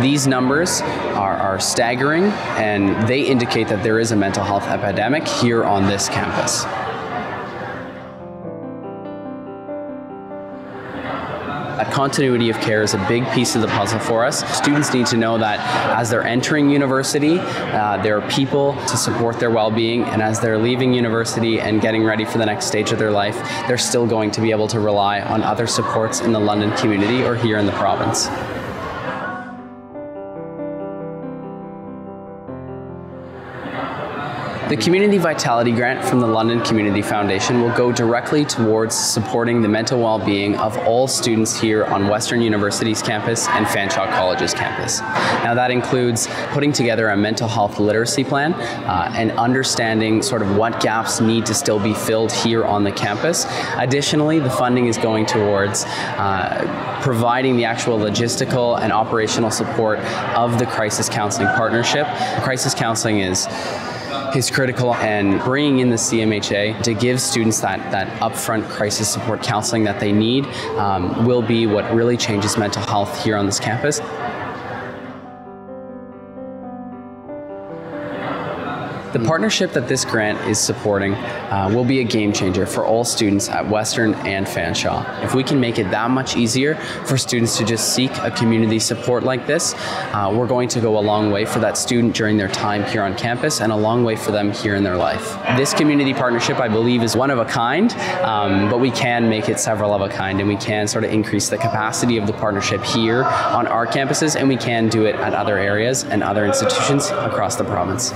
These numbers are, are staggering and they indicate that there is a mental health epidemic here on this campus. A continuity of care is a big piece of the puzzle for us. Students need to know that as they're entering university, uh, there are people to support their well-being, and as they're leaving university and getting ready for the next stage of their life, they're still going to be able to rely on other supports in the London community or here in the province. The Community Vitality Grant from the London Community Foundation will go directly towards supporting the mental well-being of all students here on Western University's campus and Fanshawe College's campus. Now that includes putting together a mental health literacy plan uh, and understanding sort of what gaps need to still be filled here on the campus. Additionally, the funding is going towards uh, providing the actual logistical and operational support of the Crisis Counseling Partnership. Crisis Counseling is is critical and bringing in the CMHA to give students that, that upfront crisis support counseling that they need um, will be what really changes mental health here on this campus. The partnership that this grant is supporting uh, will be a game changer for all students at Western and Fanshawe. If we can make it that much easier for students to just seek a community support like this, uh, we're going to go a long way for that student during their time here on campus and a long way for them here in their life. This community partnership, I believe, is one of a kind, um, but we can make it several of a kind and we can sort of increase the capacity of the partnership here on our campuses and we can do it at other areas and other institutions across the province.